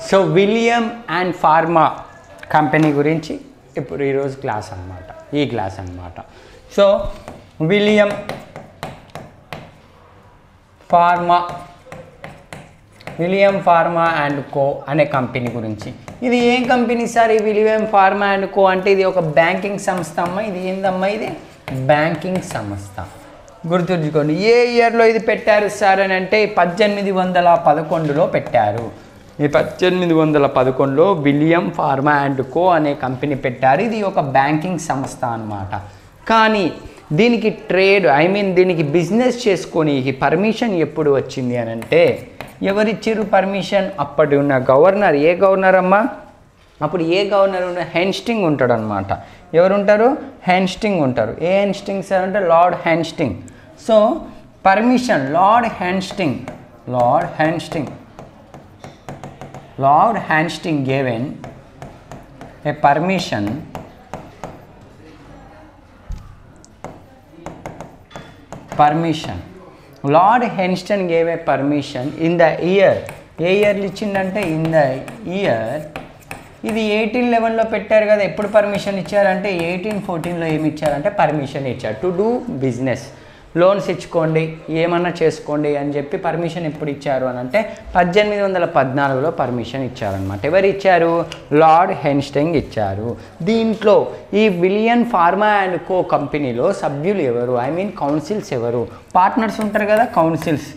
So William and Palmer company గురించి ఇప్పుడు ఈరోజు క్లాస్ అన్నమాట. ఈ క్లాస్ అన్నమాట. So William Palmer William Palmer and Co అనే కంపెనీ గురించి. ఇది ఏం కంపెనీ సార్ ఈ విలియం ఫార్మా అండ్ కో అంటే ఇది ఒక బ్యాంకింగ్ సంస్థ అమ్మా. ఇది ఏందమ్మా ఇది? బ్యాంకింగ్ సంస్థ. గుర్తుంచుకోండి ఏ ఇయర్లో ఇది పెట్టారు సార్ అని అంటే పద్దెనిమిది వందల పదకొండులో పెట్టారు. పద్దెనిమిది వందల పదకొండులో విలియం ఫార్మా అండ్ కో అనే కంపెనీ పెట్టారు. ఇది ఒక బ్యాంకింగ్ సంస్థ అనమాట కానీ దీనికి ట్రేడ్ ఐ మీన్ దీనికి బిజినెస్ చేసుకొని పర్మిషన్ ఎప్పుడు వచ్చింది అని అంటే ఎవరిచ్చారు పర్మిషన్? అప్పటి ఉన్న గవర్నర్. ఏ గవర్నర్ అమ్మా? అప్పుడు ఏ గవర్నర్ ఉన్న? హెన్స్టింగ్ ఉంటాడు అనమాట ఎవరుంటారు? హెన్స్టింగ్ ఉంటారు. ఏ హెన్స్టింగ్ సార్ అంటే? Lord Hastings. So permission Lord Hastings Lord Hastings. Lord Hastings given a permission permission. Lord హెన్స్టన్ gave a permission in the year. ఏ ఇయర్లు ఇచ్చిందంటే ఇన్ ద ఇయర్. ఇది ఎయిటీన్ లెవెన్లో పెట్టారు కదా ఎప్పుడు పర్మిషన్ ఇచ్చారంటే ఎయిటీన్ ఫోర్టీన్లో ఏమి ఇచ్చారంటే పర్మిషన్ ఇచ్చారు. To do business. లోన్స్ ఇచ్చుకోండి ఏమన్నా చేసుకోండి అని చెప్పి పర్మిషన్ ఎప్పుడు ఇచ్చారు అని అంటే పద్దెనిమిది వందల పద్నాలుగులో పర్మిషన్ ఇచ్చారనమాట ఎవరు ఇచ్చారు? లార్డ్ హెన్స్టెంగ్ ఇచ్చారు. దీంట్లో ఈ విలియన్ ఫార్మా అండ్ కో కంపెనీలో సభ్యులు ఎవరు? ఐ మీన్ కౌన్సిల్స్ ఎవరు? పార్ట్నర్స్ ఉంటారు కదా కౌన్సిల్స్.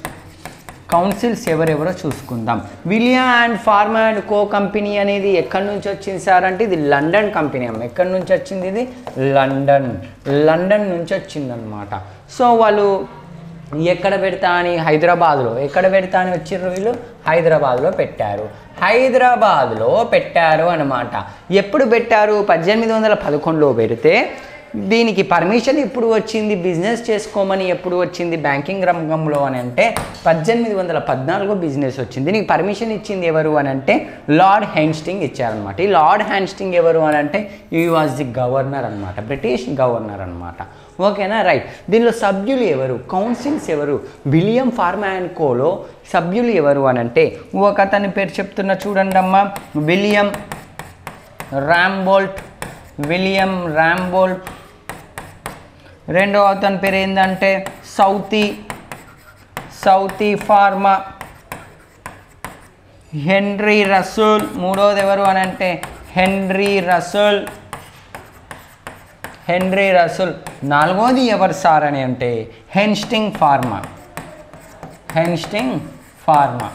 కౌన్సిల్స్ ఎవరెవరో చూసుకుందాం. William and Palmer and Co company అనేది ఎక్కడి నుంచి వచ్చింది సార్ అంటే ఇది లండన్ కంపెనీ అమ్మ. ఎక్కడి నుంచి వచ్చింది ఇది? లండన్ లండన్ నుంచి వచ్చిందనమాట సో వాళ్ళు ఎక్కడ పెడతా అని హైదరాబాద్లో ఎక్కడ పెడతా అని వచ్చిర్రు వీళ్ళు? హైదరాబాద్లో పెట్టారు. హైదరాబాద్లో పెట్టారు అనమాట ఎప్పుడు పెట్టారు? పద్దెనిమిది వందల పదకొండులో పెడితే దీనికి పర్మిషన్ ఎప్పుడు వచ్చింది? బిజినెస్ చేసుకోమని ఎప్పుడు వచ్చింది? బ్యాంకింగ్ రంగంలో అని అంటే పద్దెనిమిది వందల పద్నాలుగు బిజినెస్ వచ్చింది. దీనికి పర్మిషన్ ఇచ్చింది ఎవరు అని అంటే లార్డ్ హ్యాన్స్టింగ్ ఇచ్చారనమాట ఈ లార్డ్ హ్యాన్స్టింగ్ ఎవరు అని అంటే ఈ వాజ్ ది గవర్నర్ అనమాట బ్రిటిష్ గవర్నర్ అనమాట ఓకేనా రైట్ దీనిలో సభ్యులు ఎవరు? కౌన్సిల్స్ ఎవరు? విలియం ఫార్మా అండ్ కోలో సభ్యులు ఎవరు అని అంటే ఒక అతని పేరు చెప్తున్నా చూడండి అమ్మా. విలియం రాంబోల్ట్ విలియం రాంబోల్ట్ రెండో అతని పేరు ఏంటంటే Southey Southey Palmer. Henry Russell మూడోది ఎవరు అని అంటే హెన్రీ రసూల్ హెన్రీ రసూల్ నాలుగోది ఎవరు సార్ అని అంటే హెన్స్టింగ్ ఫార్మా. Hastings pharma.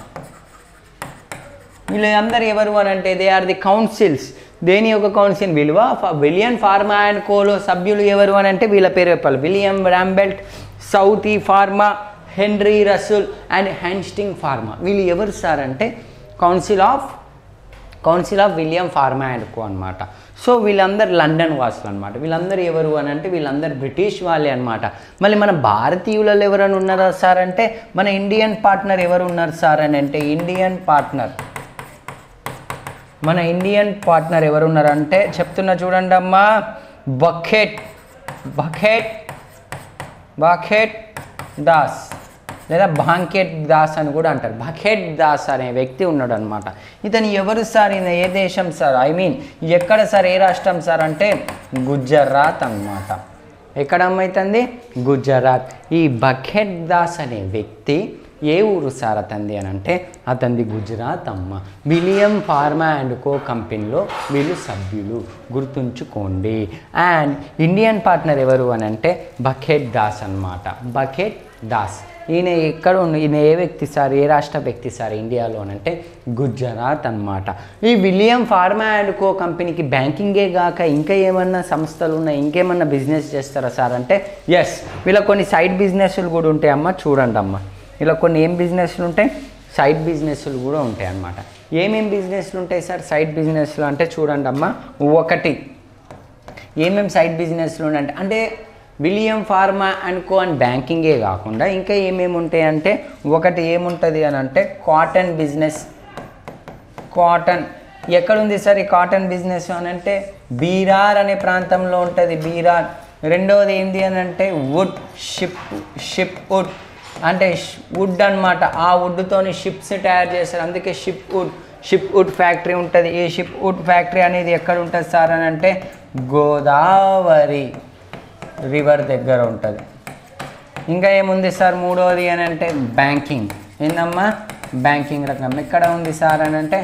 వీళ్ళందరూ ఎవరు అని అంటే దే ఆర్ ది కౌన్సిల్స్. దేని యొక్క కౌన్సిల్ విలువ విలియం ఫార్మా అండ్ కోలో సభ్యులు ఎవరు అని అంటే వీళ్ళ పేరు చెప్పాలి. William Rumbold Southey Palmer Henry Russell and Hastings Palmer. వీళ్ళు ఎవరు సార్ అంటే council of council of William Palmer and Co అనమాట సో వీళ్ళందరూ లండన్ వాసులు అనమాట వీళ్ళందరూ ఎవరు అని అంటే వీళ్ళందరూ బ్రిటిష్ వాళ్ళే అనమాట మళ్ళీ మన భారతీయులలో ఎవరైనా ఉన్నారా సార్ అంటే మన ఇండియన్ పార్ట్నర్ ఎవరు ఉన్నారు సార్ అని అంటే ఇండియన్ పార్ట్నర్. మన ఇండియన్ పార్ట్నర్ ఎవరు ఉన్నారంటే చెప్తున్నా చూడండి అమ్మా బకెట్ బకెట్ బకెట్ దాస్ లేదా భాంకెట్ దాస్ అని కూడా అంటారు. బకెట్ దాస్ అనే వ్యక్తి ఉన్నాడు అనమాట ఇతను ఎవరు సార్? ఇది ఏ దేశం సార్? ఐ మీన్ ఎక్కడ సార్? ఏ రాష్ట్రం సార్ అంటే గుజరాత్ అన్నమాట. ఎక్కడ అమ్మైతుంది గుజరాత్. ఈ బకెట్ దాస్ అనే వ్యక్తి ఏ ఊరు సార్ అతంది అని అంటే అతంది గుజరాత్ అమ్మ. విలియం ఫార్మా అండ్ కో కంపెనీలో వీళ్ళు సభ్యులు. గుర్తుంచుకోండి. అండ్ ఇండియన్ పార్ట్నర్ ఎవరు అని అంటే బకెట్ దాస్ అన్నమాట. బకెట్ దాస్. ఈయన ఎక్కడ ఉన్న ఈయన ఏ వ్యక్తి సార్ ఏ రాష్ట్ర వ్యక్తి సార్ ఇండియాలోనంటే గుజరాత్ అన్నమాట. ఈ విలియం ఫార్మా అండ్ కో కంపెనీకి బ్యాంకింగే కాక ఇంకా ఏమన్నా సంస్థలు ఉన్నాయి ఇంకేమన్నా బిజినెస్ చేస్తారా సార్ అంటే ఎస్ వీళ్ళ కొన్ని సైడ్ బిజినెస్లు కూడా ఉంటాయమ్మా చూడండి అమ్మా. ఇలా కొన్ని ఏం బిజినెస్లు ఉంటాయి? సైడ్ బిజినెస్లు కూడా ఉంటాయి అన్నమాట. ఏమేం బిజినెస్లు ఉంటాయి సార్? సైడ్ బిజినెస్లు అంటే చూడండి అమ్మ. ఒకటి. ఏమేం సైడ్ బిజినెస్లు అంటే అంటే William Palmer and Co and బ్యాంకింగే కాకుండా ఇంకా ఏమేమి ఉంటాయి అంటే ఒకటి ఏముంటుంది అని అంటే కాటన్ బిజినెస్ కాటన్ ఎక్కడుంది సార్ ఈ కాటన్ బిజినెస్ అని అంటే బీరార్ అనే ప్రాంతంలో ఉంటుంది బీరార్. రెండవది ఏంటి అని అంటే వుడ్ షిప్ షిప్ వుడ్ అంటే వుడ్ అన్నమాట. ఆ వుడ్తోని షిప్స్ తయారు చేస్తారు అందుకే ship wood ship wood factory ఉంటుంది. ఈ షిప్ వుడ్ ఫ్యాక్టరీ అనేది ఎక్కడ ఉంటుంది సార్ అని అంటే గోదావరి రివర్ దగ్గర ఉంటుంది. ఇంకా ఏముంది సార్ మూడవది అని అంటే బ్యాంకింగ్. ఏందమ్మా? బ్యాంకింగ్ రంగం ఎక్కడ ఉంది సార్ అని అంటే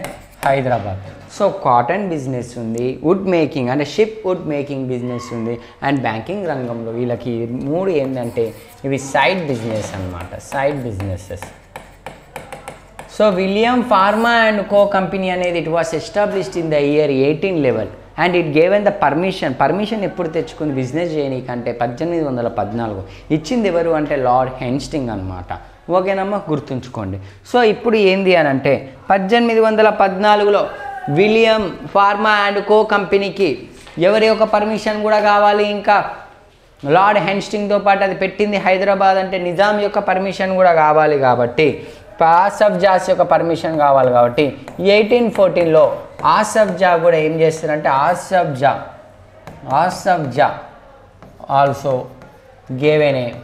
హైదరాబాద్. సో కాటన్ బిజినెస్ ఉంది వుడ్ మేకింగ్ అంటే షిప్ వుడ్ మేకింగ్ బిజినెస్ ఉంది. అండ్ బ్యాంకింగ్ రంగంలో వీళ్ళకి మూడు ఏంటంటే ఇవి సైడ్ బిజినెస్ అన్నమాట side businesses so William Palmer and Co company అనేది it was established in the year eighteen eleven and it given the permission permission ఎప్పుడు తెచ్చుకుంది బిజినెస్ చేయనీకంటే పద్దెనిమిది వందల పద్నాలుగు. ఇచ్చింది ఎవరు అంటే లార్డ్ హెన్స్టింగ్ అనమాట ఓకేనమ్మా గుర్తుంచుకోండి. సో ఇప్పుడు ఏంది అని అంటే పద్దెనిమిది వందల పద్నాలుగులో విలియం ఫార్మా అండ్ కో కంపెనీకి ఎవరి యొక్క పర్మిషన్ కూడా కావాలి ఇంకా? లార్డ్ హెన్స్టింగ్తో పాటు అది పెట్టింది హైదరాబాద్ అంటే నిజాం యొక్క పర్మిషన్ కూడా కావాలి కాబట్టి ఆసఫ్ జాస్ యొక్క పర్మిషన్ కావాలి కాబట్టి ఎయిటీన్ ఫోర్టీన్లో ఆసఫ్ జా కూడా ఏం చేస్తారంటే Asaf Jah Asaf Jah also given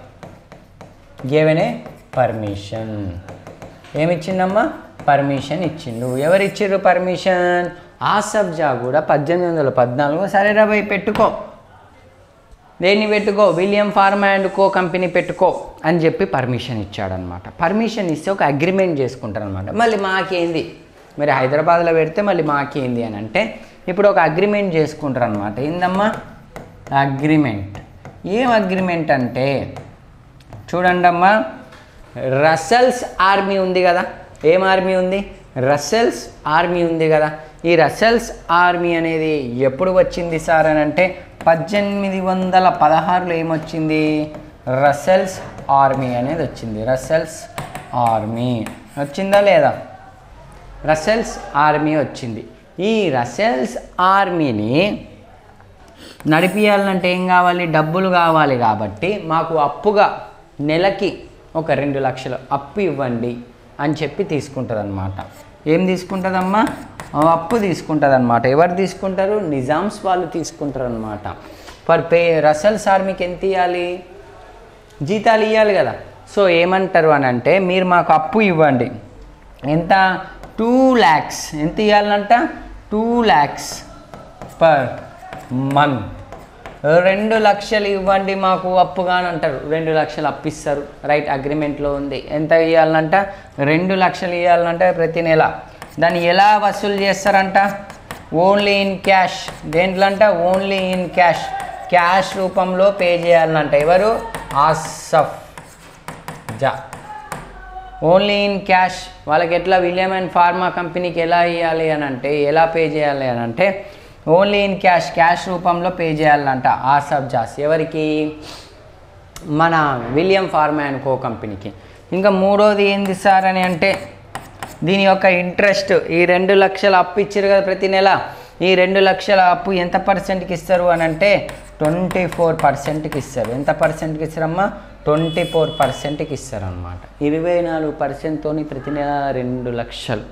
given permission ఏమిచ్చిందమ్మా permission ఇచ్చిండు. ఎవరు ఇచ్చిర్రు పర్మిషన్ ఆసఫ్ జా కూడా పద్దెనిమిది వందల పద్నాలుగు సరే రా పెట్టుకో. దేన్ని పెట్టుకో? William Palmer and Co company పెట్టుకో అని చెప్పి పర్మిషన్ ఇచ్చాడనమాట పర్మిషన్ ఇస్తే ఒక అగ్రిమెంట్ చేసుకుంటారనమాట మళ్ళీ మాకేంది? మరి హైదరాబాద్లో పెడితే మళ్ళీ మాకేంది అని అంటే ఇప్పుడు ఒక అగ్రిమెంట్ చేసుకుంటారు అనమాట ఏందమ్మా? అగ్రిమెంట్ ఏం అగ్రిమెంట్ అంటే చూడండి అమ్మా రసల్స్ ఆర్మీ ఉంది కదా. ఏం ఆర్మీ ఉంది? రసల్స్ ఆర్మీ ఉంది కదా. ఈ రసల్స్ ఆర్మీ అనేది ఎప్పుడు వచ్చింది సార్ అని అంటే పద్దెనిమిది వందల పదహారులో ఏమొచ్చింది? రసెల్స్ ఆర్మీ అనేది వచ్చింది. Russell's army. వచ్చిందా లేదా? రసెల్స్ ఆర్మీ వచ్చింది. ఈ రసెల్స్ ఆర్మీని నడిపియాలంటే ఏం కావాలి? డబ్బులు కావాలి కాబట్టి మాకు అప్పుగా నెలకి ఒక రెండు లక్షలు అప్పు ఇవ్వండి అని చెప్పి తీసుకుంటుంది ఏం తీసుకుంటుందమ్మా? అప్పు తీసుకుంటుంది అనమాట ఎవరు తీసుకుంటారు? నిజామ్స్ వాళ్ళు తీసుకుంటారు అనమాట పర్ పే రసల్స్ ఆర్మీకి ఎంత ఇవ్వాలి జీతాలు ఇవ్వాలి కదా. సో ఏమంటారు అని అంటే మీరు మాకు అప్పు ఇవ్వండి. ఎంత? టూ ల్యాక్స్ ఎంత ఇవ్వాలంట టూ ల్యాక్స్ పర్ మంత్. రెండు లక్షలు ఇవ్వండి మాకు అప్పుగా అని అంటారు. రెండు లక్షలు అప్పిస్తారు రైట్ అగ్రిమెంట్లో ఉంది. ఎంత ఇవ్వాలంట రెండు లక్షలు ఇవ్వాలంటే ప్రతి నెల. దాన్ని ఎలా వసూలు చేస్తారంట? Only in cash. దేంట్లో అంట ఓన్లీ ఇన్ క్యాష్. క్యాష్ రూపంలో పే చేయాలంట. ఎవరు? Asaf. Jah. Only in cash. వాళ్ళకి ఎట్లా? విలియం అండ్ ఫార్మా కంపెనీకి ఎలా ఇవ్వాలి అని అంటే ఎలా పే చేయాలి అని అంటే ఓన్లీ ఇన్ క్యాష్. క్యాష్ రూపంలో పే చేయాలంట ఆసఫ్ జాస్. ఎవరికి? మన విలియం ఫార్మా అండ్ కో కంపెనీకి. ఇంకా మూడోది ఏంది సార్ అని అంటే దీని యొక్క ఇంట్రెస్ట్ ఈ రెండు లక్షల అప్పు ఇచ్చారు కదా ప్రతి నెల. ఈ రెండు లక్షల అప్పు ఎంత పర్సెంట్కి ఇస్తారు అని అంటే ట్వంటీ ఫోర్ పర్సెంట్కి ఇస్తారు. ఎంత పర్సెంట్కి ఇస్తారమ్మా? ట్వంటీ ఫోర్ పర్సెంట్కి ఇస్తారు అనమాట ఇరవై నాలుగు పర్సెంట్తో ప్రతి నెల రెండు లక్షలు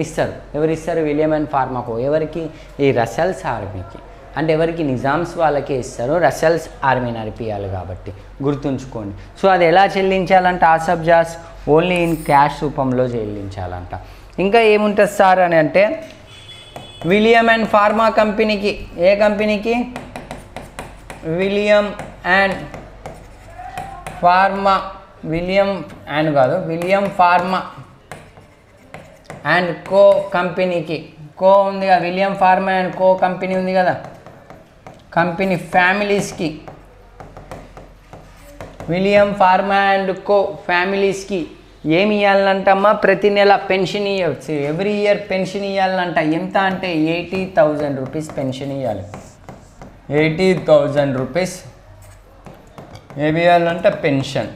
ఇస్తారు. ఎవరు ఇస్తారు? William and Palmer Co. ఎవరికి? ఈ రసల్స్ ఆర్మీకి అంటే ఎవరికి నిజామ్స్ వాళ్ళకే ఇస్తారు రసల్స్ ఆర్మీ నడిపియాలి కాబట్టి. గుర్తుంచుకోండి. సో అది ఎలా చెల్లించాలంటే? Asaf Jahs only in cash రూపంలో చెల్లించాలంట. ఇంకా ఏముంటుంది సార్ అని అంటే విలియం అండ్ ఫార్మా కంపెనీకి ఏ కంపెనీకి? William and Palmer William and కాదు విలియం ఫార్మా అండ్ కో కంపెనీకి. కో ఉంది కదా William Palmer and Co company ఉంది కదా. కంపెనీ ఫ్యామిలీస్కి. విలియం ఫార్మా అండ్ కో ఫ్యామిలీస్కి ఏమి ఇవ్వాలంటమ్మా ప్రతి నెల పెన్షన్ ఇవ్వచ్చు ఎవ్రీ ఇయర్ పెన్షన్ ఇవ్వాలంట ఎంత అంటే ఎయిటీ థౌజండ్ రూపీస్ పెన్షన్ ఇవ్వాలి ఎయిటీ థౌజండ్ రూపీస్ ఏమి ఇవ్వాలంట పెన్షన్.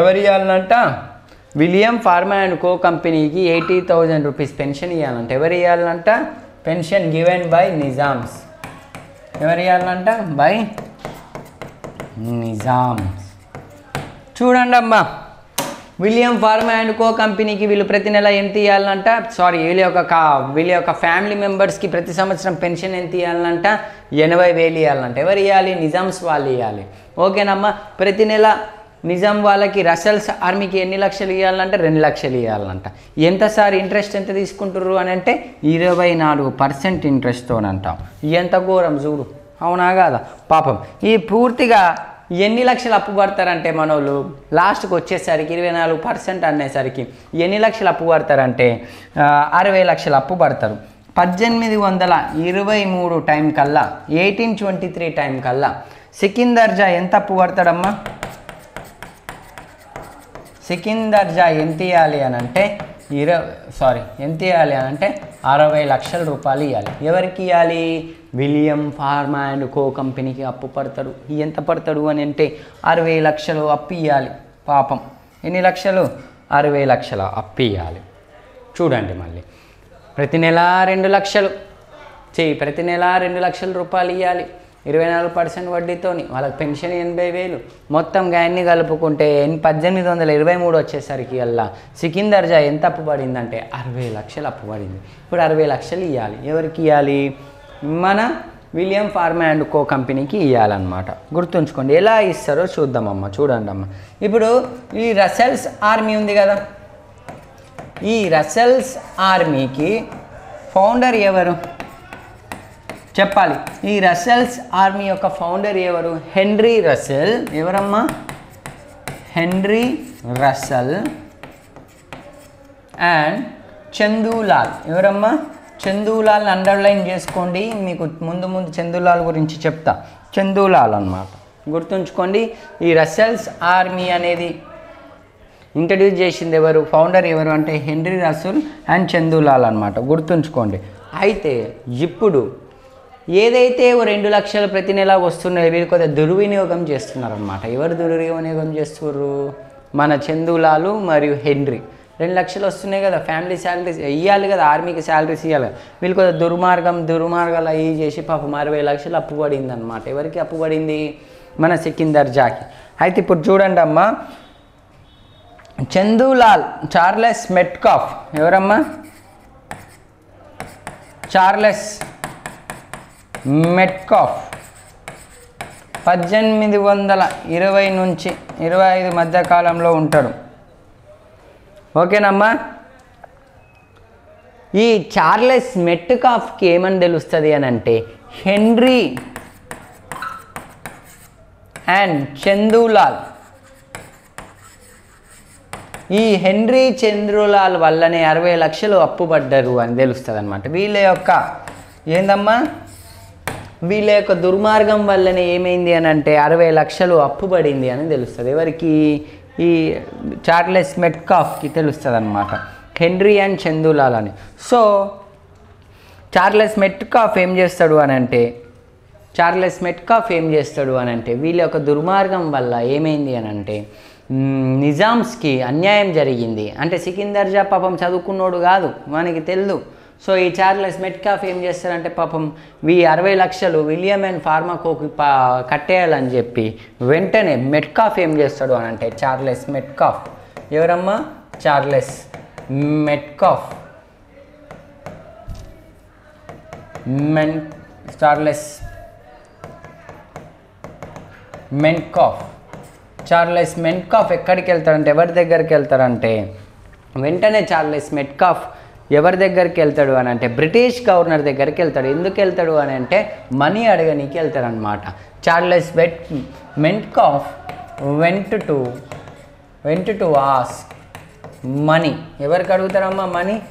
ఎవరు ఇవ్వాలంట విలియం ఫార్మా అండ్ కో కంపెనీకి ఎయిటీ థౌజండ్ రూపీస్ పెన్షన్ ఇవ్వాలంట ఎవరు ఇవ్వాలంట పెన్షన్ గివెన్ బై నిజామ్స్. ఎవరు ఇవ్వాలంట బై. నిజామ్స్ చూడండి అమ్మా విలియం ఫార్మా అండ్ కో కంపెనీకి వీళ్ళు ప్రతి నెల ఎంత ఇవ్వాలంట సారీ వీళ్ళ యొక్క కా వీళ్ళ యొక్క ఫ్యామిలీ మెంబర్స్కి ప్రతి సంవత్సరం పెన్షన్ ఎంత ఇవ్వాలంట ఎనభై వేలు ఇవ్వాలంట ఎవరు ఇవ్వాలి నిజామ్స్ వాళ్ళు ఇవ్వాలి ఓకేనమ్మా. ప్రతి నెల నిజాం వాళ్ళకి రసల్స్ ఆర్మీకి ఎన్ని లక్షలు ఇవ్వాలంటే రెండు లక్షలు ఇవ్వాలంట ఎంత సార్ ఇంట్రెస్ట్ ఎంత తీసుకుంటారు అని అంటే ఇరవై నాలుగు పర్సెంట్ ఇంట్రెస్ట్తోనంటాం ఎంత ఘోరం చూడు. అవునా కాదా? పాపం. ఈ పూర్తిగా ఎన్ని లక్షలు అప్పు పడతారంటే మనోళ్ళు? లాస్ట్కి వచ్చేసరికి ఇరవై నాలుగు పర్సెంట్ అనేసరికి ఎన్ని లక్షలు అప్పు పడతారంటే అరవై లక్షలు అప్పు పడతారు. పద్దెనిమిది వందల ఇరవై మూడు టైం కల్లా ఎయిటీన్ ట్వంటీ త్రీ టైం కల్లా సికిందర్జా ఎంత అప్పు పడతాడమ్మా? సికిందర్జా ఎంత ఇవ్వాలి అని అంటే ఇరవై సారీ ఎంత ఇవ్వాలి అని అంటే అరవై లక్షల రూపాయలు ఇవ్వాలి ఎవరికి ఇవ్వాలి విలియం ఫార్మా అండ్ కో కంపెనీకి అప్పు పడతాడు. ఎంత పడతాడు అని అంటే అరవై లక్షలు అప్పు ఇవ్వాలి పాపం. ఎన్ని లక్షలు? అరవై లక్షల అప్పు ఇవ్వాలి చూడండి మళ్ళీ. ప్రతి నెల రెండు లక్షలు. చెయ్యి ప్రతి నెల రెండు లక్షల రూపాయలు ఇవ్వాలి ఇరవై నాలుగు పర్సెంట్ వడ్డీతోని వాళ్ళకి పెన్షన్ ఎనభై వేలు. మొత్తం గాయన్ని కలుపుకుంటే పద్దెనిమిది వందల ఇరవై మూడు వచ్చేసరికి అలా సికిందర్జా ఎంత అప్పు పడిందంటే అరవై లక్షలు అప్పు పడింది. ఇప్పుడు అరవై లక్షలు ఇవ్వాలి ఎవరికి ఇవ్వాలి మన విలియం ఫార్మా అండ్ కో కంపెనీకి ఇవ్వాలన్నమాట గుర్తుంచుకోండి ఎలా ఇస్తారో చూద్దామమ్మ చూడండి అమ్మ ఇప్పుడు ఈ రసెల్స్ ఆర్మీ ఉంది కదా. ఈ రసెల్స్ ఆర్మీకి ఫౌండర్ ఎవరు? చెప్పాలి. ఈ రసెల్స్ ఆర్మీ యొక్క ఫౌండర్ ఎవరు? హెన్రీ రసెల్ ఎవరమ్మా? Henry Russell and Chandulal. ఎవరమ్మా? చందూలాల్ అండర్లైన్ చేసుకోండి. మీకు ముందు ముందు చందూలాల్ గురించి చెప్తా. చందూలాల్ అన్నమాట. గుర్తుంచుకోండి ఈ రసెల్స్ ఆర్మీ అనేది ఇంట్రడ్యూస్ చేసింది ఎవరు? ఫౌండర్ ఎవరు అంటే హెన్రీ రసూల్ అండ్ చందూలాల్ అనమాట గుర్తుంచుకోండి. అయితే ఇప్పుడు ఏదైతే ఓ రెండు లక్షలు ప్రతి నెల వస్తున్నాయో వీరు కొద్దిగా దుర్వినియోగం చేస్తున్నారనమాట ఎవరు దుర్వినియోగం చేస్తున్నారు మన చందులాలు మరియు హెన్రీ. రెండు లక్షలు వస్తున్నాయి కదా ఫ్యామిలీ శాలరీస్ ఇవ్వాలి కదా ఆర్మీకి శాలరీస్ ఇవ్వాలి కదా. వీళ్ళు కొద్దిగా దుర్మార్గం దుర్మార్గాలు అవి చేసి పాపం అరవై లక్షలు అప్పు పడింది అనమాట ఎవరికి అప్పు పడింది? మన సికిందర్ జాకి. అయితే ఇప్పుడు చూడండి అమ్మా. Chandulal Charles Metcalfe. ఎవరమ్మా? చార్లెస్. మెట్కాఫ్. పద్దెనిమిది వందల ఇరవై నుంచి ఇరవై ఐదు మధ్య కాలంలో ఉంటాడు. ఓకేనమ్మా? ఈ చార్లెస్ మెట్కాఫ్కి ఏమని తెలుస్తుంది అని అంటే హెన్రీ అండ్ చందులాల్. ఈ హెన్రీ చంద్రులాల్ వల్లనే అరవై లక్షలు అప్పుపడ్డారు అని తెలుస్తుంది అనమాట వీళ్ళ యొక్క ఏందమ్మా? వీళ్ళ యొక్క దుర్మార్గం వల్లనే ఏమైంది అని అంటే అరవై లక్షలు అప్పు పడింది అని తెలుస్తుంది. ఎవరికి ఈ చార్లెస్ మెట్కాఫ్కి తెలుస్తుంది అనమాట హెన్రీ అండ్ చందులాల్ అని. సో చార్లెస్ మెట్కాఫ్ ఏం చేస్తాడు అని అంటే చార్లెస్ మెట్కాఫ్ ఏం చేస్తాడు అని అంటే వీళ్ళ యొక్క దుర్మార్గం వల్ల ఏమైంది అని అంటే నిజామ్స్కి అన్యాయం జరిగింది. అంటే సికిందర్ జా పాపం చదువుకున్నోడు కాదు మనకి తెలుదు. సో ఈ చార్లెస్ మెట్కాఫ్ ఏం చేస్తారంటే పాపం వీ అరవై లక్షలు విలియం అండ్ ఫార్మాకోకి పా కట్టేయాలని చెప్పి వెంటనే మెట్కాఫ్ ఏం చేస్తాడు అని అంటే చార్లెస్ మెట్కాఫ్. ఎవరమ్మా? Charles Metcalfe. Men Charles Metcalfe. Charles Metcalfe ఎక్కడికి వెళ్తారంటే ఎవరి దగ్గరికి వెళ్తారంటే వెంటనే చార్లెస్ మెట్కాఫ్ ఎవరి దగ్గరికి వెళ్తాడు అని అంటే బ్రిటిష్ గవర్నర్ దగ్గరికి వెళ్తాడు. ఎందుకు వెళ్తాడు అని అంటే మనీ అడగనీకి వెళ్తాడు అనమాట Charles wet Metcalfe went to went to ask money. ఎవరికి అడుగుతారమ్మా money?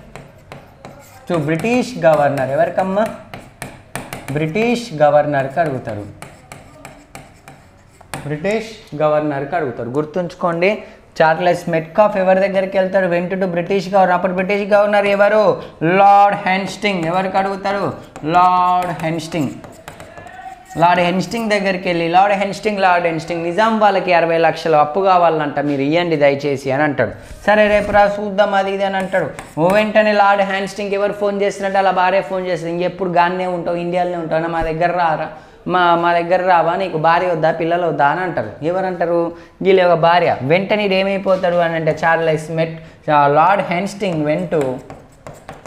To British governor. ఎవరికమ్మా? British గవర్నర్కి అడుగుతారు. బ్రిటిష్ గవర్నర్కి అడుగుతారు. గుర్తుంచుకోండి చార్లెస్ మెట్కాఫ్ ఎవరి దగ్గరికి వెళ్తాడు? వెంట టు బ్రిటిష్ గవర్నర్ అప్పుడు బ్రిటిష్ గవర్నర్ ఎవరు? Lord Hastings. ఎవరికి అడుగుతారు? Lord Hastings. లార్డ్ హెన్స్టింగ్ దగ్గరికి వెళ్ళి Lord Hastings Lord Hastings Nizam వాళ్ళకి అరవై లక్షలు అప్పు కావాలంట మీరు ఇవ్వండి దయచేసి అని అంటాడు. సరే రేపు రా చూద్దాం అది ఇది అని అంటాడు. ఓ వెంటనే లార్డ్ హ్యాండ్స్టింగ్ ఎవరు ఫోన్ చేసినట్టు అలా భార్య ఫోన్ చేస్తుంది. ఇంకెప్పుడు గానే ఉంటావు? ఇండియాలోనే ఉంటావు? మా దగ్గర రారా? మా మా దగ్గర రావా నీకు భార్య వద్దా పిల్లలు వద్దా అని అంటారు. ఎవరంటారు? వీళ్ళ ఒక భార్య. వెంటనే ఏమైపోతాడు అని అంటే Charles met Lord Hastings went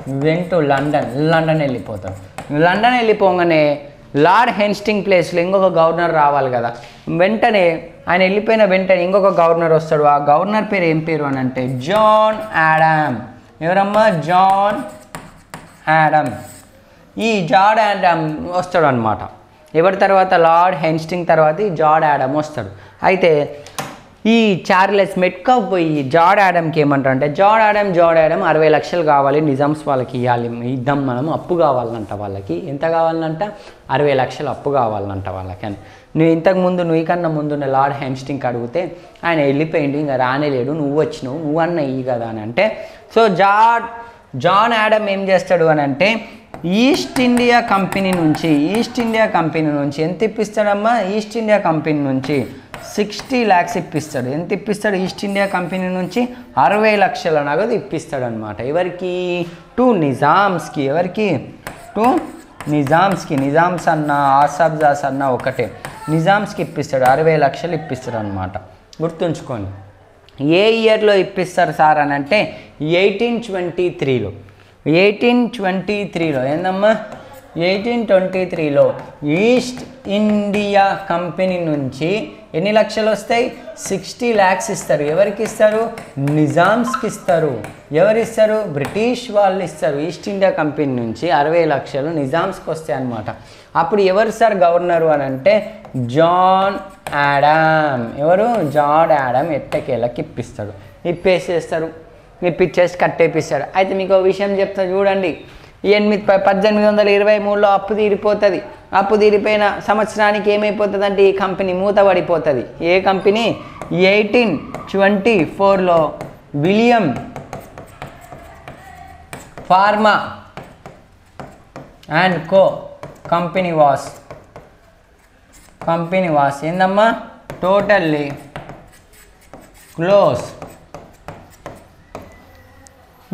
went London London వెళ్ళిపోతాడు లండన్ వెళ్ళిపోగానే లార్డ్ హెన్స్టింగ్ ప్లేస్లో ఇంకొక గవర్నర్ రావాలి కదా. వెంటనే ఆయన వెళ్ళిపోయిన వెంటనే ఇంకొక గవర్నర్ వస్తాడు. ఆ గవర్నర్ పేరు ఏం పేరు అని అంటే జాన్ యాడమ్ ఎవరమ్మా? జాన్ యాడమ్ ఈ జార్డ్ యాడమ్ వస్తాడు అనమాట ఎవరి తర్వాత? లార్డ్ హెన్స్టింగ్ తర్వాత ఈ జార్డ్ యాడమ్ వస్తాడు. అయితే ఈ చార్లెస్ మెట్కా పోయి జార్డ్ యాడమ్కి ఏమంటారు అంటే జార్డ్ యాడమ్ జార్డ్ యాడమ్ అరవై లక్షలు కావాలి నిజామ్స్ వాళ్ళకి ఇవ్వాలి ఇద్దాం మనం అప్పు కావాలంట వాళ్ళకి. ఎంత కావాలంట? అరవై లక్షలు అప్పు కావాలంట వాళ్ళకి అని. నువ్వు ఇంతకు ముందు నువ్వు కన్నా ముందున్న లార్డ్ హెమ్స్టింగ్కి అడిగితే ఆయన వెళ్ళిపోయింది ఇంకా రానేలేడు నువ్వు వచ్చినావు నువ్వు అన్న ఇయ్యి కదా అని అంటే సో జార్డ్ జాన్ యాడమ్ ఏం చేస్తాడు అని అంటే ఈస్ట్ ఇండియా కంపెనీ నుంచి ఈస్ట్ ఇండియా కంపెనీ నుంచి ఎంత ఇప్పిస్తాడమ్మా? ఈస్ట్ ఇండియా కంపెనీ నుంచి సిక్స్టీ ల్యాక్స్ ఇప్పిస్తాడు. ఎంత ఇప్పిస్తాడు ఈస్ట్ ఇండియా కంపెనీ నుంచి? అరవై లక్షల నగదు ఇప్పిస్తాడు అనమాట ఎవరికి? టు నిజామ్స్కి ఎవరికి? టు నిజామ్స్కి నిజామ్స్ అన్న ఆసాబ్జాస్ అన్న ఒకటే. నిజామ్స్కి ఇప్పిస్తాడు. అరవై లక్షలు ఇప్పిస్తాడు అనమాట గుర్తుంచుకోండి. ఏ ఇయర్లో ఇప్పిస్తారు సార్ అని అంటే ఎయిటీన్ ట్వంటీ త్రీలో ఎయిటీన్ ట్వంటీ త్రీలో ఏందమ్మా? ఎయిటీన్ ట్వంటీ త్రీలో ఈస్ట్ ఇండియా కంపెనీ నుంచి ఎన్ని లక్షలు వస్తాయి? సిక్స్టీ ల్యాక్స్ ఇస్తారు. ఎవరికి ఇస్తారు? నిజామ్స్కి ఇస్తారు. ఎవరు ఇస్తారు? బ్రిటిష్ వాళ్ళు ఇస్తారు. ఈస్ట్ ఇండియా కంపెనీ నుంచి అరవై లక్షలు నిజామ్స్కి వస్తాయి అన్నమాట. అప్పుడు ఎవరు సార్ గవర్నరు అని అంటే జాన్ యాడమ్ ఎవరు? జాన్ యాడమ్ ఎట్టకేళ్ళకి ఇప్పిస్తాడు. ఇప్పేసేస్తారు ఇప్పించేసి కట్టేపిస్తాడు అయితే మీకు విషయం చెప్తా చూడండి. ఎనిమిది ప- పద్దెనిమిది వందల ఇరవై మూడులో అప్పు తీరిపోతుంది. అప్పు తీరిపోయిన సంవత్సరానికి ఏమైపోతుంది అంటే ఈ కంపెనీ మూతపడిపోతుంది ఏ కంపెనీ? ఎయిటీన్ ట్వంటీ ఫోర్లో William Palmer and Co company was. Company was. ఏందమ్మా? Totally close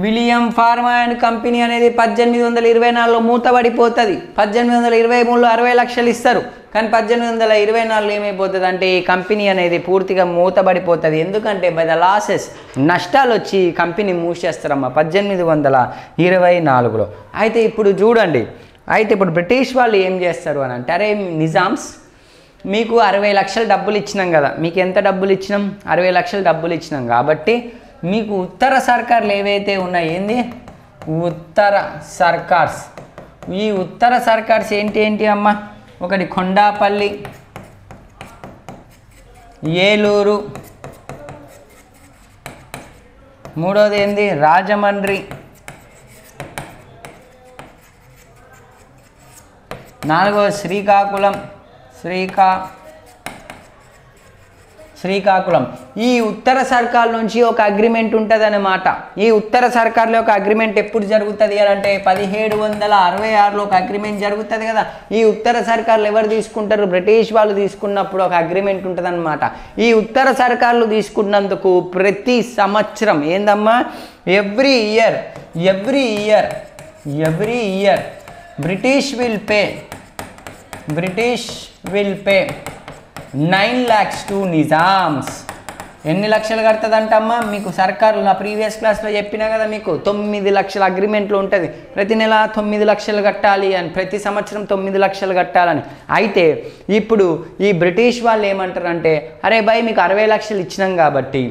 William Palmer and company అనేది పద్దెనిమిది వందల ఇరవై నాలుగులో మూతబడిపోతుంది. పద్దెనిమిది వందల ఇరవై మూడులో అరవై లక్షలు ఇస్తారు. కానీ పద్దెనిమిది వందల ఇరవై నాలుగులో ఏమైపోతుంది అంటే ఈ కంపెనీ అనేది పూర్తిగా మూతబడిపోతుంది. ఎందుకంటే బై ద లాసెస్ నష్టాలు వచ్చి కంపెనీ మూసేస్తారమ్మా పద్దెనిమిది వందల ఇరవై నాలుగులో. అయితే ఇప్పుడు చూడండి. అయితే ఇప్పుడు బ్రిటిష్ వాళ్ళు ఏం చేస్తారు అని అంటే అరే నిజామ్స్ మీకు అరవై లక్షల డబ్బులు ఇచ్చినాం కదా. మీకు ఎంత డబ్బులు ఇచ్చినాం? అరవై లక్షల డబ్బులు ఇచ్చినాం కాబట్టి మీకు ఉత్తర సర్కార్లు ఏవైతే ఉన్నాయి ఏంది? ఉత్తర సర్కార్స్. ఈ ఉత్తర సర్కార్స్ ఏంటి ఏంటి అమ్మ? ఒకటి కొండాపల్లి ఏలూరు మూడోది ఏంది? రాజమండ్రి. నాలుగోది శ్రీకాకుళం శ్రీకా శ్రీకాకుళం. ఈ ఉత్తర సర్కార్ నుంచి ఒక అగ్రిమెంట్ ఉంటుంది అన్నమాట ఈ ఉత్తర సర్కార్లో ఒక అగ్రిమెంట్ ఎప్పుడు జరుగుతుంది అని అంటే పదిహేడు వందల అరవై ఆరులో ఒక అగ్రిమెంట్ జరుగుతుంది కదా. ఈ ఉత్తర సర్కార్లు ఎవరు తీసుకుంటారు? బ్రిటిష్ వాళ్ళు తీసుకున్నప్పుడు ఒక అగ్రిమెంట్ ఉంటుంది అనమాట ఈ ఉత్తర సర్కార్లు తీసుకున్నందుకు ప్రతి సంవత్సరం ఏందమ్మా? Every year every year every year British will pay British will pay. Nine lakhs to Nizams. ఎన్ని లక్షలు కడుతుందంటమ్మా? మీకు సర్కారు నా ప్రీవియస్ క్లాస్లో చెప్పినా కదా మీకు? తొమ్మిది లక్షల అగ్రిమెంట్లో ఉంటుంది. ప్రతి నెల తొమ్మిది లక్షలు కట్టాలి అని ప్రతి సంవత్సరం తొమ్మిది లక్షలు కట్టాలని. అయితే ఇప్పుడు ఈ బ్రిటిష్ వాళ్ళు ఏమంటారంటే అరే బాయ్ మీకు అరవై లక్షలు ఇచ్చినాం కాబట్టి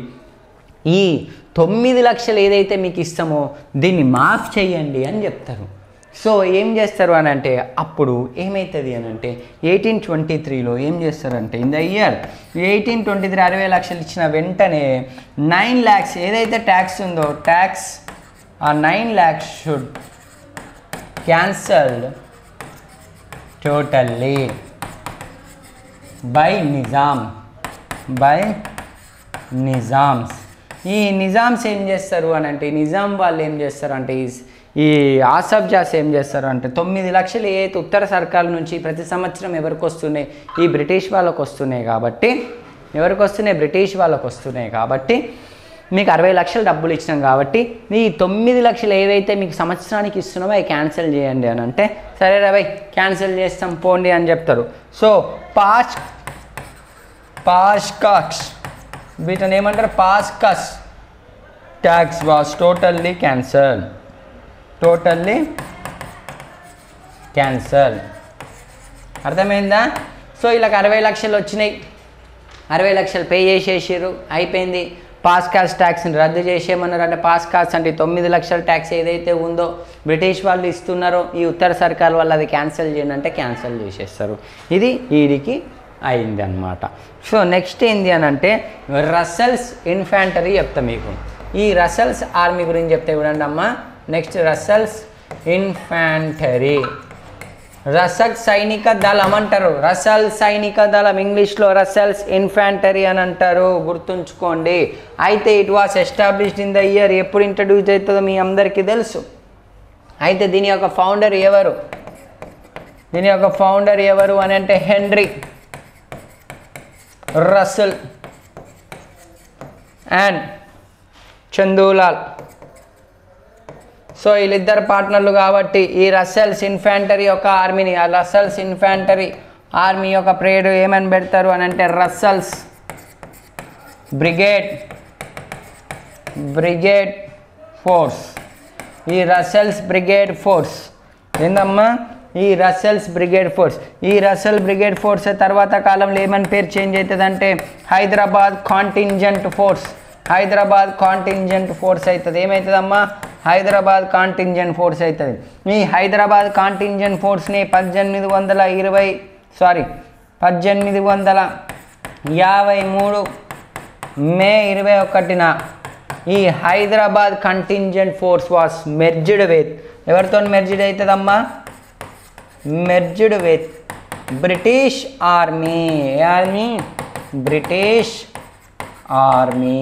ఈ తొమ్మిది లక్షలు ఏదైతే మీకు ఇస్తామో దీన్ని మాఫ్ చేయండి అని చెప్తారు. సో ఏం చేస్తారు అని అంటే అప్పుడు ఏమవుతుంది అని అంటే ఎయిటీన్ ట్వంటీ త్రీలో ఏం చేస్తారంటే in the year eighteen twenty three అరవై లక్షలు ఇచ్చిన వెంటనే నైన్ ల్యాక్స్ ఏదైతే ట్యాక్స్ ఉందో ట్యాక్స్ ఆ nine lakhs should cancelled totally by Nizam by Nizams ఈ నిజామ్స్ ఏం చేస్తారు అని అంటే నిజాం వాళ్ళు ఏం చేస్తారు అంటే ఈ- ఈ ఆసఫ్ జాస్ ఏం చేస్తారు అంటే తొమ్మిది లక్షలు ఏదైతే ఉత్తర సర్కార్ నుంచి ప్రతి సంవత్సరం ఎవరికి వస్తున్నాయి? ఈ బ్రిటిష్ వాళ్ళకు వస్తున్నాయి కాబట్టి ఎవరికి వస్తున్నాయి? బ్రిటిష్ వాళ్ళకు వస్తున్నాయి కాబట్టి మీకు అరవై లక్షలు డబ్బులు ఇచ్చినాం కాబట్టి మీ తొమ్మిది లక్షలు ఏవైతే మీకు సంవత్సరానికి ఇస్తున్నామో అవి క్యాన్సిల్ చేయండి అని అంటే సరే రవై క్యాన్సిల్ చేస్తాం పోండి అని చెప్తారు. సో పాస్ పాస్కాక్స్ వీటిని ఏమంటారు? పాస్కస్. Tax was totally cancel totally cancel అర్థమైందా? సో ఇలాగ అరవై లక్షలు వచ్చినాయి. అరవై లక్షలు పే చేసేసారు అయిపోయింది. పాస్ కాస్ట్ ట్యాక్స్ని రద్దు చేసేయమన్నారు అంటే పాస్ కాస్ట్ అంటే తొమ్మిది లక్షల ట్యాక్స్ ఏదైతే ఉందో బ్రిటిష్ వాళ్ళు ఇస్తున్నారో ఈ ఉత్తర సర్కార్ వాళ్ళు అది క్యాన్సిల్ చేయండి అంటే క్యాన్సిల్ చేసేస్తారు. ఇది ఈడికి అయింది అనమాట సో నెక్స్ట్ ఏంది అని అంటే రసల్స్ ఇన్ఫాంటరీ చెప్తా మీకు. ఈ రసల్స్ ఆర్మీ గురించి చెప్తే చూడండి అమ్మా. నెక్స్ట్ రసల్స్ ఇన్ఫాంటరీ రసక్ సైనిక దళం అంటారు రసల్ సైనిక దళం ఇంగ్లీష్లో రసల్స్ ఇన్ఫాంటరీ అని అంటారు. గుర్తుంచుకోండి. అయితే it was established in the year ఎప్పుడు ఇంట్రడ్యూస్ అవుతుందో మీ అందరికీ తెలుసు. అయితే దీని యొక్క ఫౌండర్ ఎవరు? దీని యొక్క ఫౌండర్ ఎవరు అని అంటే Henry Russell and Chandulal so వీళ్ళిద్దరు పార్ట్నర్లు కాబట్టి ఈ రసెల్స్ ఇన్ఫాంటరీ యొక్క ఆర్మీని ఆ రస్సెల్స్ ఇన్ఫాంటరీ ఆర్మీ యొక్క ప్రేడు ఏమని పెడతారు అని అంటే రస్సెల్స్. Brigade brigade force. ఈ రసెల్స్ బ్రిగేడ్ ఫోర్స్. ఏందమ్మా? ఈ రసెల్స్ బ్రిగేడ్ ఫోర్స్. ఈ రసెల్ బ్రిగేడ్ ఫోర్స్ తర్వాత కాలంలో ఏమని పేరు చేంజ్ అవుతుందంటే Hyderabad contingent force. Hyderabad contingent force అవుతుంది. ఏమవుతుందమ్మా? హైదరాబాద్ కాంటింజెంట్ ఫోర్స్ అవుతుంది. ఈ హైదరాబాద్ కాంటింజెంట్ ఫోర్స్ని పద్దెనిమిది వందల ఇరవై సారీ పద్దెనిమిది వందల యాభై మూడు మే ఇరవై ఒకటిన ఈ Hyderabad contingent force was merged with. ఎవరితో మెర్జ్డ్ అవుతుందమ్మా? Merged with British army army? British army.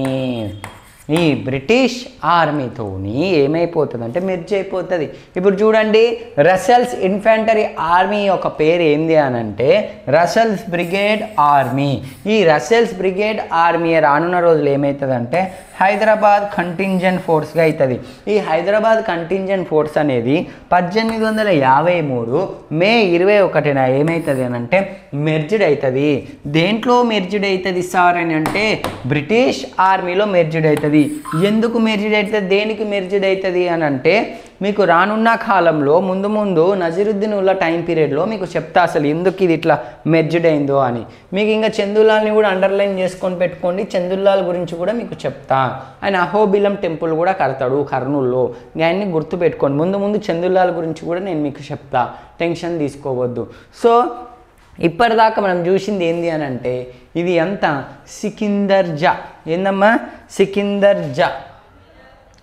ఈ బ్రిటిష్ ఆర్మీతోని ఏమైపోతుంది అంటే మెర్జ్ అయిపోతుంది ఇప్పుడు చూడండి రసల్స్ ఇన్ఫాంటరీ ఆర్మీ యొక్క పేరు ఏంది అని అంటే రసల్స్ బ్రిగేడ్ ఆర్మీ. ఈ రసల్స్ బ్రిగేడ్ ఆర్మీ రానున్న రోజులు ఏమవుతుందంటే హైదరాబాద్ కంటింజెంట్ ఫోర్స్గా అవుతుంది ఈ హైదరాబాద్ కంటింజెంట్ ఫోర్స్ అనేది పద్దెనిమిది వందల యాభై మూడు మే ఇరవై ఒకటిన ఏమవుతుంది అని అంటే మెర్జ్డ్ అవుతుంది దేంట్లో మెర్జ్డ్ అవుతుంది సార్ అని అంటే బ్రిటిష్ ఆర్మీలో మెర్జ్డ్ అవుతుంది ఎందుకు మెర్జిడ్ అవుతుంది దేనికి మెర్జిడ్ అవుతుంది అని అంటే మీకు రానున్న కాలంలో ముందు ముందు నజరుద్దీన్ ఉల్లా టైం పీరియడ్లో మీకు చెప్తా అసలు ఎందుకు ఇది ఇట్లా మెర్జిడ్ అయిందో అని. మీకు ఇంకా చందులాల్ని కూడా అండర్లైన్ చేసుకొని పెట్టుకోండి చందులాల్ గురించి కూడా మీకు చెప్తా. ఆయన అహోబిలం టెంపుల్ కూడా కడతాడు కర్నూల్లో. ఆయన్ని గుర్తుపెట్టుకోండి. ముందు ముందు చందులాల్ గురించి కూడా నేను మీకు చెప్తా. టెన్షన్ తీసుకోవద్దు. సో ఇప్పటిదాకా మనం చూసింది ఏంది అని అంటే ఇది అంతా సికిందర్ జా. ఏందమ్మా? సికిందర్ జా.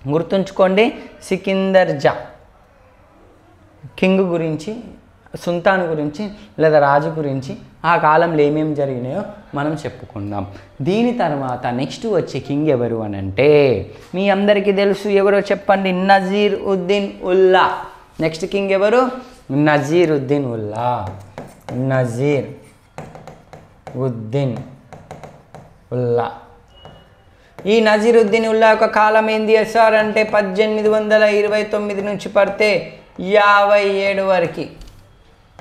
గుర్తుంచుకోండి సికిందర్ జా. కింగ్ గురించి సుల్తాన్ గురించి లేదా రాజు గురించి ఆ కాలంలో ఏమేమి జరిగినాయో మనం చెప్పుకుందాం. దీని తర్వాత నెక్స్ట్ వచ్చే కింగ్ ఎవరు అని అంటే మీ అందరికీ తెలుసు ఎవరో చెప్పండి నజీర్ ఉద్దీన్ ఉల్లా. నెక్స్ట్ కింగ్ ఎవరు? నజీర్ ఉద్దీన్ ఉల్లా. నజీర్ ఉద్దీన్ ఉల్లా. ఈ నజీరుద్దీన్ ఉల్లా యొక్క కాలం ఏంది సార్ అంటే పద్దెనిమిది వందల ఇరవై తొమ్మిది నుంచి పడితే యాభై ఏడు వరకు.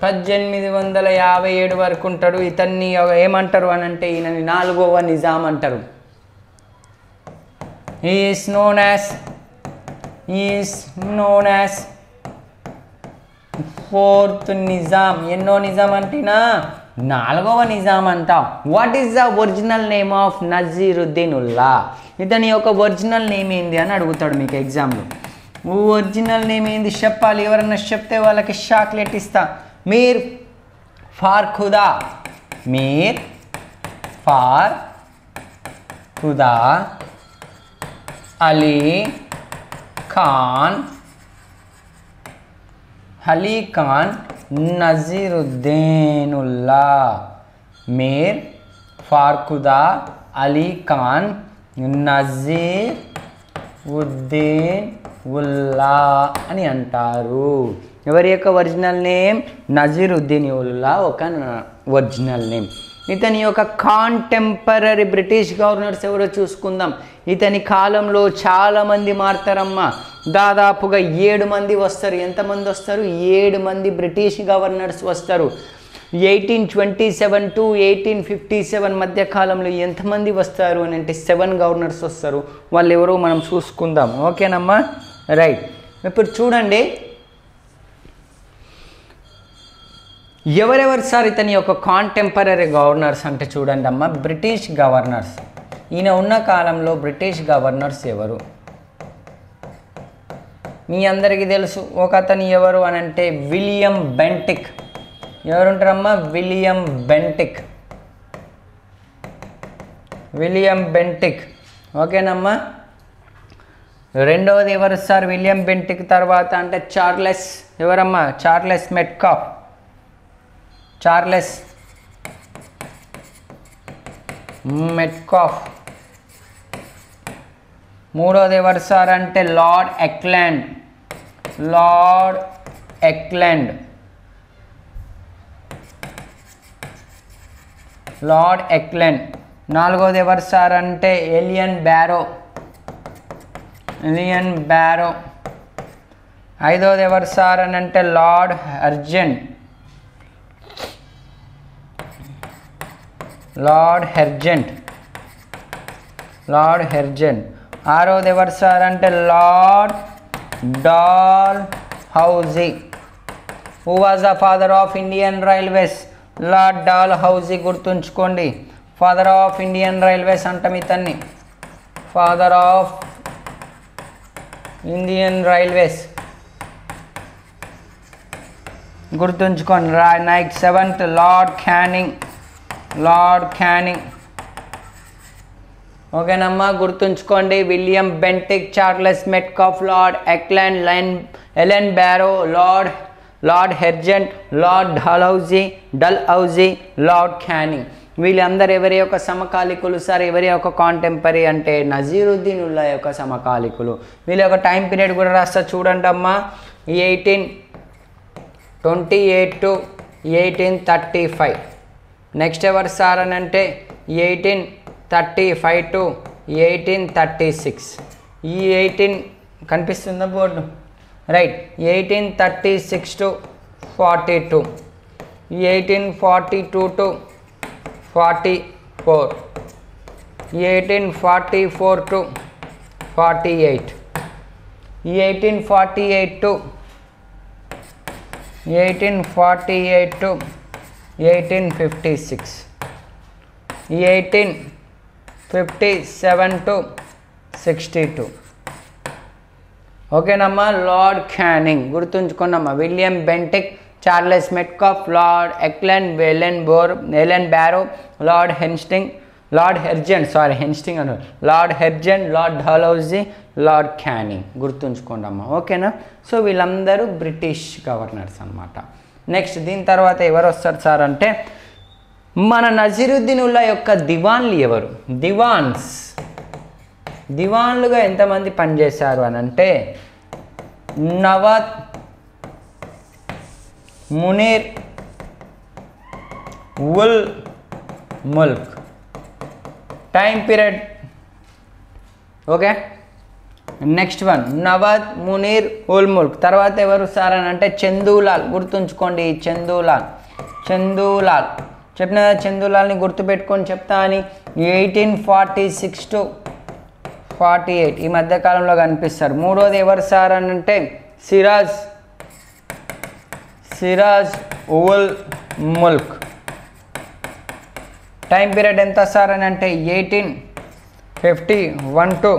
పద్దెనిమిది వందల యాభై ఏడు వరకు ఉంటాడు. ఇతన్ని ఏమంటారు అని అంటే ఈయనని నాలుగవ నిజాం అంటారు. Is known as is known as fourth Nizam. ఎన్నో నిజాం అంటేనా? నాలుగవ నిజాం అంటాం. What is the original name of Nasiruddin Ullah ఇతని యొక్క ఒరిజినల్ నేమ్ ఏంది అని అడుగుతాడు మీకు ఎగ్జామ్లో ఒరిజినల్ నేమ్ ఏంది? చెప్పాలి. ఎవరన్నా చెప్తే వాళ్ళకి చాక్లెట్ ఇస్తా. మీర్ ఫార్ ఖుదా. మీర్ ఫార్ ఖుదా. అలీ ఖాన్ అలీ ఖాన్ నజీరుద్దీనుల్లా మీర్ ఫార్కుదా అలీ ఖాన్ నజీర్ ఉద్దీన్ ఉల్లా అని అంటారు. ఎవరి యొక్క ఒరిజినల్ నేమ్ నజీరుద్దీన్ ఉల్లా ఒక ఒరిజినల్ నేమ్ ఇతని యొక్క కాంటెంపరీ బ్రిటిష్ గవర్నర్స్ ఎవరో చూసుకుందాం. ఇతని కాలంలో చాలామంది మారుతారమ్మా. దాదాపుగా ఏడు మంది వస్తారు. ఎంతమంది వస్తారు? ఏడు మంది బ్రిటిష్ గవర్నర్స్ వస్తారు. Eighteen twenty seven to eighteen fifty seven మధ్య కాలంలో ఎంతమంది వస్తారు అని అంటే సెవెన్ గవర్నర్స్ వస్తారు. వాళ్ళు ఎవరో మనం చూసుకుందాం. ఓకేనమ్మా? రైట్. ఇప్పుడు చూడండి. ఎవరెవరు సార్ ఇతని యొక్క కాంటెంపరీ గవర్నర్స్ అంటే చూడండి అమ్మ బ్రిటిష్ గవర్నర్స్ ఈయన ఉన్న కాలంలో బ్రిటిష్ గవర్నర్స్ ఎవరు? మీ అందరికీ తెలుసు ఒక అతను ఎవరు అని అంటే William Bentinck. ఎవరుంటారమ్మా? William Bentinck. William Bentinck. ఓకేనమ్మా? రెండవది ఎవరు సార్? విలియం బెంటిక్ తర్వాత అంటే చార్లెస్. ఎవరమ్మా? Charles Metcalfe. Charles Metcalfe. మూడోది ఎవరు సార్ అంటే Lord Auckland. Lord Auckland. Lord Auckland. నాలుగోది ఎవరు సార్ అంటే ఎలియన్ బ్యారో ఎలియన్ బ్యారో ఐదోది ఎవరు సార్ అని అంటే Lord Hardinge. Lord Hardinge Lord Hardinge ఆరోది ఎవరు సార్ అంటే Lord Dalhousie who was the father of Indian railways? Lord Dalhousie గుర్తుంచుకోండి. ఫాదర్ ఆఫ్ ఇండియన్ రైల్వేస్ అంటాం ఇతన్ని. Father of Indian railways. గుర్తుంచుకోండి రా night seventh Lord Canning Lord Canning. ఓకేనమ్మా గుర్తుంచుకోండి William Bentinck Charles Metcalfe Lord Auckland line Ellenborough Lord Lord Hardinge Lord Dalhousie Dalhousie Lord Canning. వీళ్ళందరూ ఎవరి యొక్క సమకాలికులు? సార్ ఎవరి యొక్క కాంటెంపరీ అంటే నజీరుద్దీన్ ఉల్లా యొక్క సమకాలికులు? వీళ్ళ యొక్క టైం పీరియడ్ కూడా రాస్తా చూడండి అమ్మా eighteen twenty eight to eighteen thirty five next ఎవరు సార్ అని అంటే eighteen thirty five to eighteen thirty six ఈ ఎయిటీన్ కనిపిస్తుందా board? Right eighteen thirty six to forty two eighteen forty two to forty four eighteen forty four to forty eight eighteen forty eight to eighteen forty eight to eighteen fifty six eighteen fifty seven to sixty two ఓకేనమ్మా Lord Canning. గుర్తుంచుకున్నమ్మా William Bentinck Charles Metcalfe Lord Auckland Ellenborough Ellenborough Lord Hastings Lord Hardinge sorry Hastings అను Lord Hardinge Lord Dalhousie Lord Canning. గుర్తుంచుకోండమ్మా ఓకేనా? So వీళ్ళందరూ British governors అనమాట next దీని తర్వాత ఎవరు వస్తారు sir అంటే మన నజీరుద్దీన్ ఉల్లా యొక్క దివాన్లు ఎవరు? దివాన్స్. దివాన్లుగా ఎంతమంది పనిచేశారు అని అంటే Nawab Munir ul Mulk. Time period. Okay? Next one. Nawab Munir ul Mulk. తర్వాత ఎవరు సార్ అని అంటే చందూలాల్. గుర్తుంచుకోండి చందూలాల్. చందూలాల్. చెప్పిన చందులాల్ని గుర్తుపెట్టుకొని చెప్తా అని eighteen forty six to forty eight ఈ మధ్యకాలంలో కనిపిస్తారు. మూడోది ఎవరు సార్ అని అంటే సిరాజ్ సిరాజ్ ఉల్ ముల్క్. టైం పీరియడ్ ఎంత సార్ అని అంటే eighteen fifty one to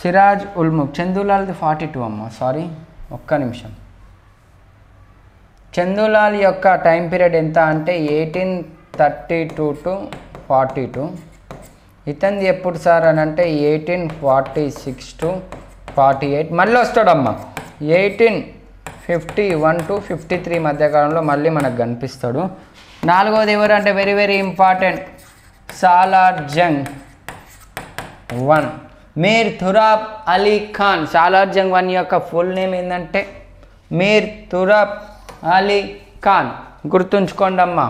Siraj ul చందులాల్ది forty two అమ్మ సారీ ఒక్క నిమిషం. చందులాల్ యొక్క టైం పీరియడ్ ఎంత అంటే eighteen thirty two to forty two. ఇతనిది ఎప్పుడు సార్ అని అంటే eighteen forty six to forty eight. మళ్ళీ వస్తాడమ్మా. Eighteen fifty one to fifty three మధ్యకాలంలో మళ్ళీ మనకు కనిపిస్తాడు. నాలుగోది ఎవరు అంటే very very important. Salar Jung one. Mir Turab Ali Khan. Salar Jung one యొక్క ఫుల్ నేమ్ ఏంటంటే మీర్ తురాబ్ అలీ ఖాన్ గుర్తుంచుకోండి అమ్మా